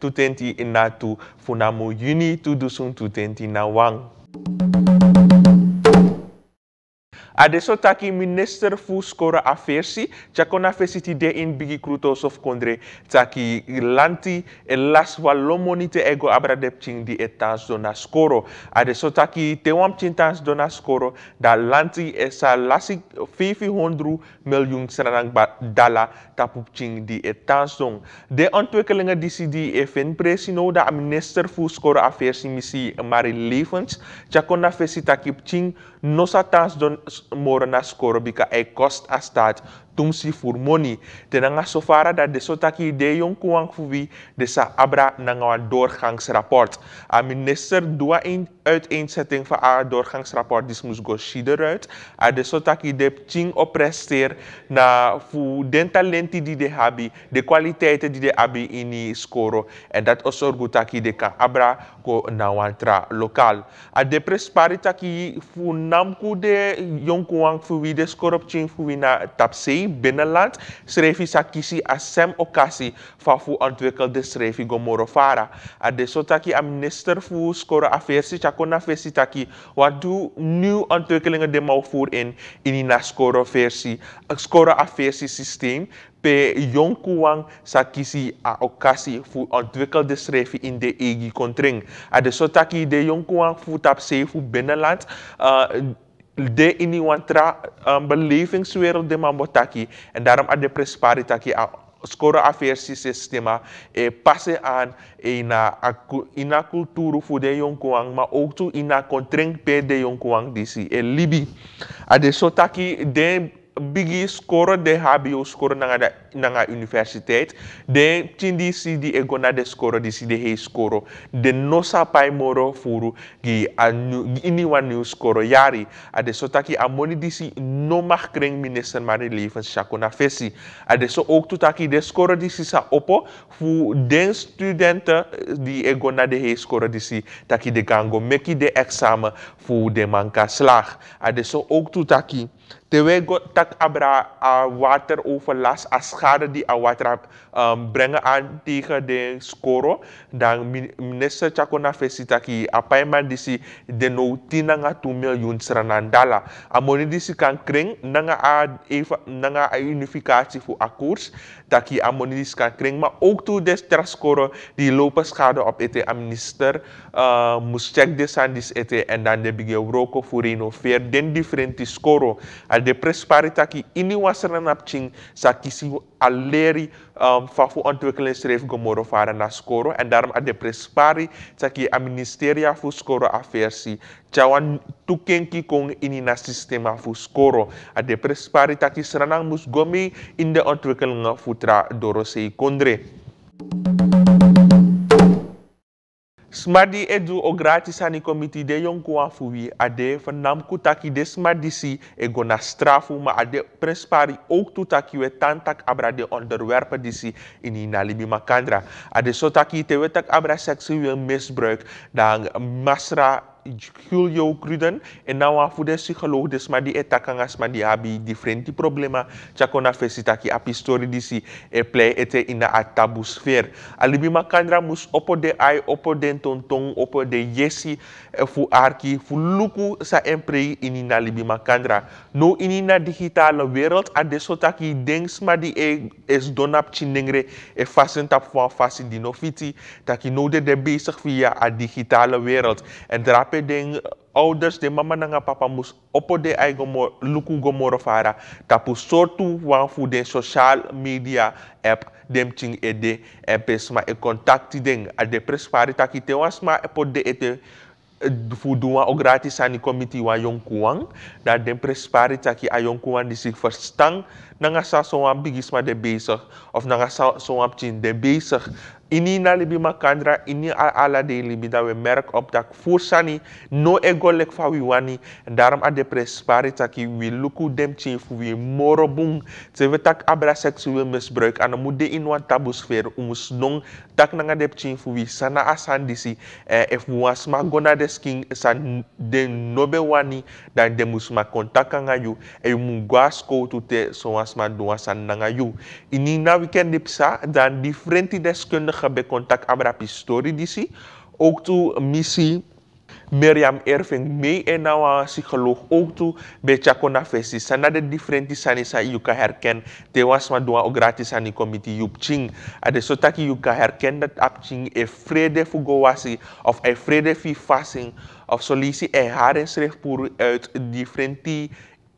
tutenti ina tu funamu yuni tu dusun tutenti na wang. Adesso taki minister fu skora aversi, chakona fesiti de in bigi krutos of kondre, taki lanti e las walomoni te ego abra depching di etans dona skoro. Adesso taki te wam chintans dona skoro, da lanti e sa lasi 500 miljoen sranang dala tapupching di etans don. De ontwikkelingen die si di e fin presino da minister fu skora aversi misi mari levens, chakona fesiti taki pching nosa tans don mora na skoro bika e cost a staat tumsi voor money. De nanga sofara dat de sotaki de jong kuang fuwi de sa abra nanga doorgangsrapport. A minister doa een uiteenzetting van a doorgangsrapport dis moest go eruit. A de sotaki de ching opresteer na fu den talenti die de habi, de kwaliteiten die de abi ini skoro. En dat osorgu taki de kan abra ko na wantra lokaal. A de presparitaki fu namku de jong kuang fuwi de skorop ching fuwi na tapsei binnenland schreef sakisi asem okasi van fu ontwikkelde schreef gomorofara. A de sotaki a minister fu skoro aversi chakona wat doe nieuw ontwikkelingen de mau voer in in die skoro versie skoro aversi systeem pe yonkuwang sakisi a okasi fu ontwikkelde schreef in de egi kontring. A de yonkuwang fu tap fu binnenland uh, de ini wantra um, belevingswereld de mambotaki en daarom ad de presparitaki a skoro aversi sistema e passe aan ina ina cultuur voor de jonkuang maar ook toe ina kontring pe de jonkuang disi e libi ade sotaki de bigi skoro de HBO skoro nanga nanga universiteit. De tindi si di ego na de skoro di si de he skoro de nosa pai moro furu gi anu ini wan new skoro yari. Ade sotaki amoni di si no mag kring minister maar levens shakona fesi. Ade so ook tutaki de skoro di si sa opo fu den studenten di ego na de he skoro di si taki de gango meki de examen fu de manka slag. Ade so ook tutaki Terwijl tak abra uh, wateroverlast als schade die a water um, brengen aan tegen de skoro, dan minister Chakona Fesitaki apaiman disi de no tinanga 2 miljoen sranandala. Amoni disi kan kring nanga a nanga a unificatie voor akkoords, taki amoni disi kan kring, maar ook toe des traskoro die lopen schade op ete minister uh, moest check des aan dis ete en dan de bige roko voor renoveer den differenti skoro. Al de presparita ki ini wasana napching sa kisi aleri um, fafu ontwikkelingsstreef gomoro fara na skoro en daarom ad de prespari taki a ministeria fu skoro aversi cawan tukenki kong ini na sistema fu skoro ad de prespari taki seranang mus gomi in de ontwikkeling futra dorosei kondre Smadi edu o gratis ani komiti de yon fuwi ade vanam kutaki de smadisi e gona strafu ma ade prespari ook tutaki we tantak abra de onderwerpen disi in inalibi makandra. Ade sotaki te wetak abra seksueel misbruik dan masra Julio Cruden en nou aan de psycholoog des maar die etakangas maar die abi differenti problema chakona fesitaki api story disi e play ete in a tabu alibi makandra mus opo de ai opo den tontong opo de yesi e fu arki fu luku sa empre in na libi makandra no in na digitale wereld a de denks maar die e is donap chinengre e fasen tap di fiti taki no de de bezig via a digitale wereld. En drap ape ouders de mama nanga papa mus opo de ai gomo luku gomoro fara. Tapu sortu wan fu den social media app dem ting ede e pesma e contacti den a de prespari taki te wasma e pod de ete fu duwa o gratis ani komiti wa yonkuang da den prespari taki a yonkuang di zich verstang nanga sa so bigisma de bezig of nanga sa so de bezig ini na libi makandra ini ala de libi da we merk op fursani no egolek fa wi wani daarom ade prespari taki wi luku dem chin fu wi moro bung ze we tak abra seksueel misbruik ana mu de in wan tabu sfeer umus nong tak nanga dep chin fu wi sana asan disi eh, if was ma gona des king san de nobe wani dan de musma kontaka nga yu e mu gas ko tu te so was ma do nanga yu. Ini na weekend dipsa dan differenti deskundig be contact abra pistori disi. Ook toe missie Miriam Erving mee en nou psycholoog ook toe bij Chakona Festi. Sana de differenti sani sa you kan herken. Te was maar doa ook gratis aan die yup ching. Ade so taki you kan herken dat ap ching e vrede fugo wasi of e vrede fi of solisi e haren schreef puru uit differenti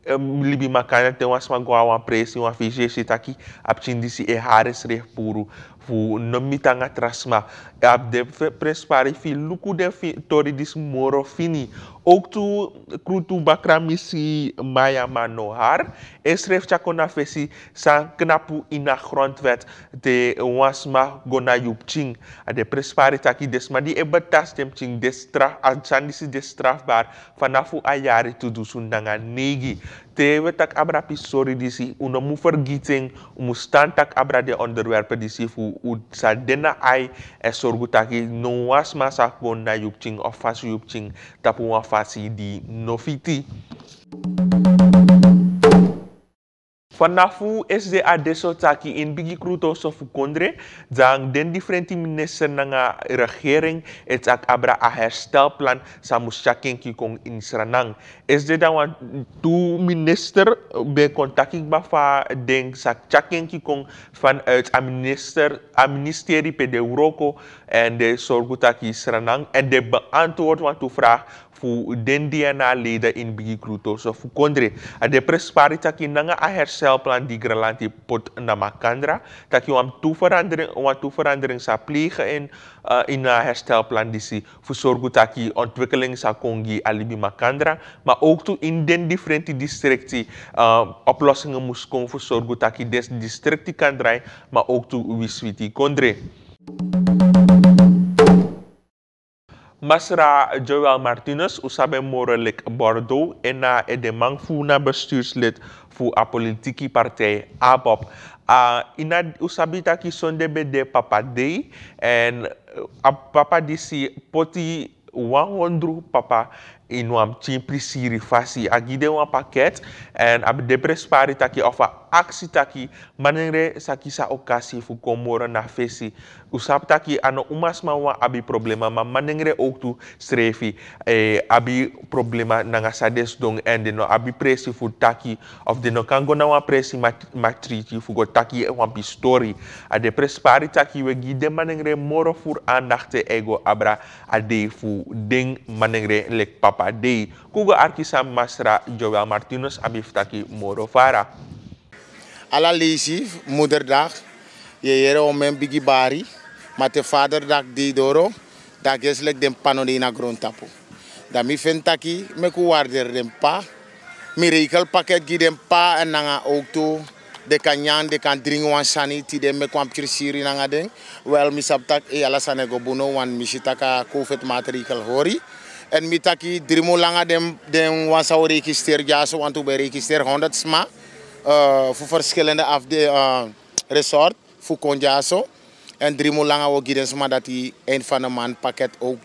um, libi makana te ma gwa wan presi wan fije sitaki ap ching disi e haren schreef puru fu nomitanga trasma ab de prespari fi luku de fi tori dis fini. Ook tu krutu bakra misi maya manohar chakona fesi san knapu ina grondwet de wasma gona yupching de prespari taki desma di ebetas dem ching de straf san disi de strafbaar vanaf a jari tu dusundanga negi te we tak abra pisori disi uno mu vergieting umu stand tak abra de onderwerpen disi fu u sa dena ai e sorgu taki no was masa na yupching of yupching tapu wa fasi di nofiti. Vanafu SDA deso taki in bigi kruto so kondre, dan den differenti minister nga regering et ak abra a herstelplan sa musyaking ki kong insranang. SD dan wan tu minister be kontaking ba fa den sa chaking ki kong vanuit a minister a ministerie pe de en de sorgutaki sranang en de beantwoord want tu vraag fu den DNA leden in bigi kruto so fu kondre a de prespari taki nanga a herstelplan di gralanti pot na makandra. Taki wam tu verandering wam tu verandering sa plegen in uh, in a herstelplan disi fu taki ontwikkeling sa kongi alibi makandra. Maar ook tu in den differenti districti uh, oplossingen moest komen voor sorgu taki des districti kan draaien maar ook tu wiswiti kondre. Masra Joel Martinez, usabe morelijk Bordeaux en na e de mangfuna bestuurslid voor a politieke partij ABOP. Uh, ina usabi taki sonde be de papa dei en uh, papa disi poti 100 papa in wam chimpri siri fasi agide wan paket en ab depres pari taki of a aksi taki manere saki sa okasi fu komoro na fesi usap taki ano umas ma wa abi problema ma manengre ook strefi. Eh, abi problema nanga sades dong abi presi fu taki. Of de no kango na wa presi mat matriti fu go taki wan bi story. A de pari taki we gide manengre moro fur ego abra ade fu ding manengre lek papa dei. Kuga arkisa masra Joel Martinez abif taki moro fara ala lisi moederdag je yere o men bigi bari mate vaderdag di doro da den pano di na grondtapu da mi me ku den pa mi paket gi den pa en nanga ook to de kan de kan dring wan sani ti de me kwam nanga den wel mi sabtak e ala sane go buno wan mi sitaka ko fet material hori. En mi taki drimu langa dem den wan sa register jaso wan to be register 100 sma uh, voor verschillende afde uh, resort voor Konjaso. En drie mulanga we gids maar dat hij eind van pakket ook.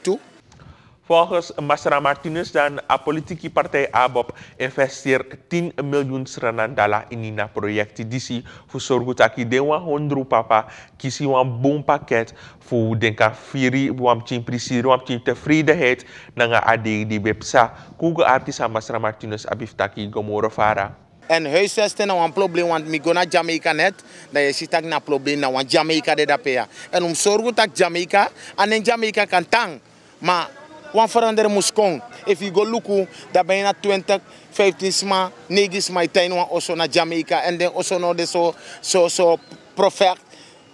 Volgens Masra Martinez dan politieke partij ABOP investeert 10 miljoen dollar in een project die voor zorgen dat wan hondru papa kisi wan boom pakket voor denka firi wam chin prisiri wam chin tevredenheid nanga ade di bepsa kuga artisa Masra Martinez abiftaki gomoro fara. En huisvesten nou een probleem, want ik ga Jamaica net. Dat je ziet dat een probleem, want Jamaica de dat En om zorgen dat Jamaica, en in Jamaica kan tang. Maar wat veranderen moest komen. If you go look, dat ben je na 20, 15 sma, 9 sma, je tijd naar Jamaica. En dan also nog zo, zo, zo profet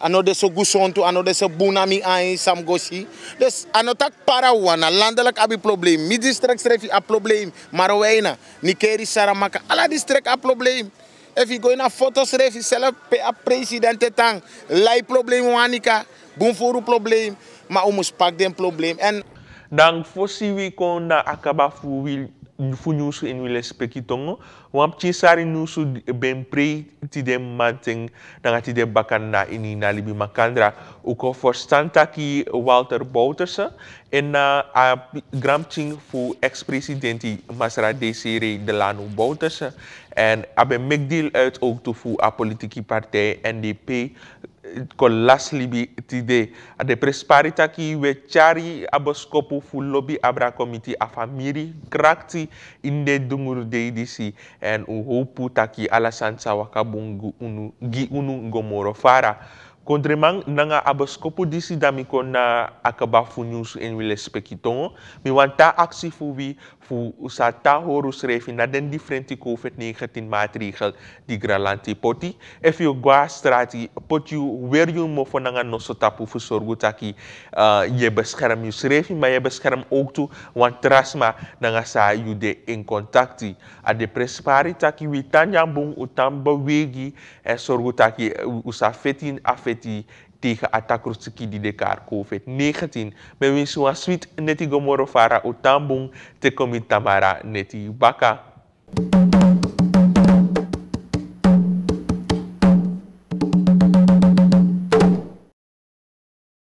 ano deso gusonto, ano deso bunami ai sam gosi. Dus ano tak para wana landelijk abi probleem. Mi district strefi a probleem. Maroweina, Nikeri Saramaka, ala district a probleem. If you go in a foto strefi zelf pe a president tang, lai probleem wanika, bunfuru probleem, maar umus pak den probleem. En dan fosi wi kon na akaba fu wil fu nyusu in wile speki tongo Wam chisari nusu ben pre ti de manting nanga ti de bakan na ini na libi makandra. Uko forstanta ki Walter Bouterse en na a gramching fu ex-presidenti Masra Desiree Delano Bouterse. En abe make deal uit ook toe fu a politieke partij NDP kon las libi tide de presparita ki we chari aboskopu fu lobby abra committee a famiri krakti inde dungur de disi en u hopu taki alasansa wakabungu unu gi unu ngomoro fara Kontremang nanga abaskopo disi dami ko na akaba fu news en wile spekitongo. Mi wanta actie fu wi fu usata refi na den differenti COVID-19 maatregel di gralanti poti. If you gwa strati pot you where you mo nanga no so tapu fu sorgu taki uh, je bescherm you refi maar je bescherm ook toe trasma nanga sa you de in contacti. A prespari taki wi tanyambung utamba wegi en sorgu taki usa fetin afet die tegen attackrutsiki di dekar COVID-19. Ben win suwa sweet neti gomoro fara utambung te komitamara neti baka.